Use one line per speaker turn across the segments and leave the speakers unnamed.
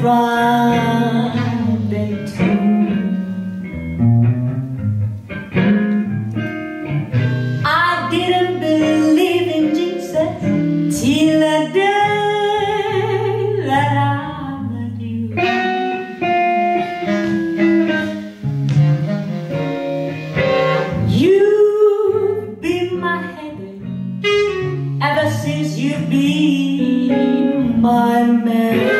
Friday. Too I didn't believe in Jesus till the day that I met you. You've been my headache ever since you've been my man.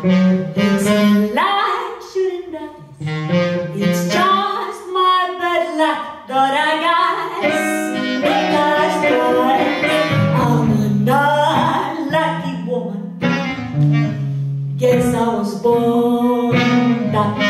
It's light shooting dice. It's just my bad luck that I got Because I'm not lucky woman. Guess I was born that